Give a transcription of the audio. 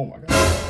Oh my God.